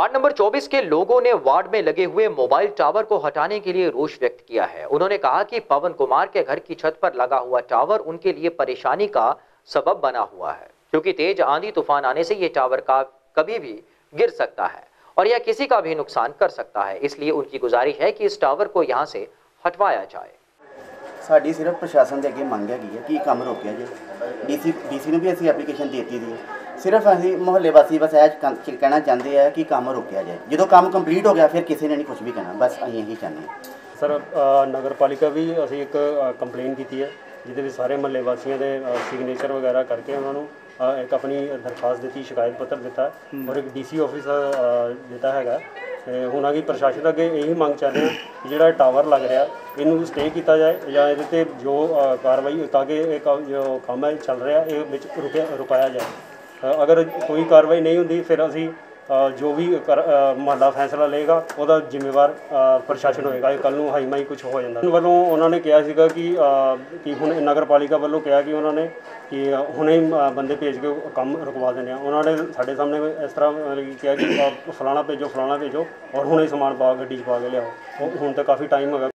Ward number 24 के लोगों ने वार्ड में लगे हुए मोबाइल टावर को हटाने के लिए रोष व्यक्त किया है उन्होंने कहा कि पवन कुमार के घर की छत पर लगा हुआ टावर उनके लिए परेशानी का सबब बना हुआ है क्योंकि तेज आंधी तूफान आने से ये टावर का कभी भी गिर सकता है और यह किसी का भी नुकसान कर सकता है इसलिए उनकी गुजारिश है कि इस टावर को यहाँ से हटवाया जाए ਸਾਡੀ ਸਿਰਫ ਪ੍ਰਸ਼ਾਸਨ ਦੇ ਅੱਗੇ ਮੰਗ ਹੈਗੀ ਹੈ ਕਿ ਇਹ ਕੰਮ ਰੋਕਿਆ ਜਾਏ ਡੀਸੀ ਡੀਸੀ ਨੂੰ ਵੀ ਅਸੀਂ ਐਪਲੀਕੇਸ਼ਨ ਦਿੱਤੀ ਦੀ ਹੈ ਸਿਰਫ ਅਸੀਂ ਮੁਹੱਲੇ ਵਾਸੀ ਬਸ ਇਹ ਕ- ਚ- ਕਹਿਣਾ ਚਾਹੁੰਦੇ ਆ ਕਿ ਕੰਮ ਰੋਕਿਆ ਜਾਏ। ਜਦੋਂ ਕੰਮ ਕੰਪਲੀਟ ਹੋ ਗਿਆ ਫਿਰ ਕਿਸੇ ਨੇ ਨਹੀਂ ਕੁਝ ਵੀ ਕਹਿਣਾ। ਬਸ ਅਸੀਂ ਇਹੀ ਚਾਹੁੰਦੇ ਹਾਂ। ਸਰ ਅ, ਨਗਰ ਪਾਲਿਕਾ ਵੀ ਅਸੀਂ ਇੱਕ ਕੰਪਲੇਨ ਕੀਤੀ ਹੈ ਜਿਹਦੇ ਵਿੱਚ ਸਾਰੇ ਮਹੱਲੇ ਵਾਸੀਆਂ ਦੇ ਸਿਗਨੇਚਰ ਵਗੈਰਾ ਕਰਕੇ ਉਹਨਾਂ ਨੂੰ ਅ, ਇੱਕ ਆਪਣੀ ਦਰਖਾਸਤ ਦਿੱਤੀ ਸ਼ਿਕਾਇਤ ਪੱਤਰ ਦਿੱਤਾ ਔਰ ਇੱਕ ਡੀਸੀ ਆਫਿਸ ਦਿੱਤਾ ਹੈਗਾ। ਤੇ ਹੁਣ ਅਗੀ ਪ੍ਰਸ਼ਾਸਨ ਅੱਗੇ ਇਹੀ ਮੰਗ ਚਾਹ ਰਹੇ ਹਾਂ ਕਿ ਜਿਹੜਾ ਇਹ ਟਾਵਰ ਲੱਗ ਰਿਹਾ ਇਹਨੂੰ ਸਟੇ ਕੀਤਾ ਜਾਏ ਜਾਂ ਇਹਦੇ ਤੇ ਜੋ ਅ, ਕਾਰਵਾਈ ਤਾਂ ਕਿ ਇਹ ਕ- ਜੋ ਕੰਮ ਹੈ ਚੱਲ ਰਿਹਾ ਇਹ ਵਿੱਚ ਰੁਕਿਆ ਰੁਕਾਇਆ ਜਾਏ। ਅਗਰ ਕੋਈ ਕਾਰਵਾਈ ਨਹੀਂ ਹੁੰਦੀ ਫਿਰ ਅਸੀਂ ਜੋ ਵੀ ਮਹੱਲਾ ਫੈਸਲਾ ਲਏਗਾ ਉਹਦਾ ਜ਼ਿੰਮੇਵਾਰ ਪ੍ਰਸ਼ਾਸਨ ਹੋਏਗਾ। ਇਹ ਕੱਲ ਨੂੰ ਹਾਈਮਾਈ ਕੁਝ ਹੋ ਜਾਂਦਾ। ਵੱਲੋਂ ਉਹਨਾਂ ਨੇ ਕਿਹਾ ਸੀਗਾ ਕਿ ਕਿ ਹੁਣ ਨਗਰ ਪਾਲਿਕਾ ਵੱਲੋਂ ਕਿਹਾ ਕਿ ਉਹਨਾਂ ਨੇ ਕਿ ਹੁਣੇ ਹੀ, ਬੰਦੇ ਭੇਜ ਕੇ ਕੰਮ ਰੁਕਵਾ ਦਿੰਦੇ ਆ। ਉਹਨਾਂ ਨੇ ਸਾਡੇ ਸਾਹਮਣੇ ਇਸ ਤਰ੍ਹਾਂ ਮਤਲਬ ਕਿ ਕਿਹਾ ਕਿ ਫਲਾਣਾ ਭੇਜੋ ਫਲਾਣਾ ਭੇਜੋ ਔਰ ਹੁਣੇ ਸਮਾਨ ਪਾ ਗੱਡੀ 'ਚ ਪਾ ਕੇ ਲਿਆਓ। ਹੁਣ ਤਾਂ ਕਾਫੀ ਟਾਈਮ ਹੈਗਾ।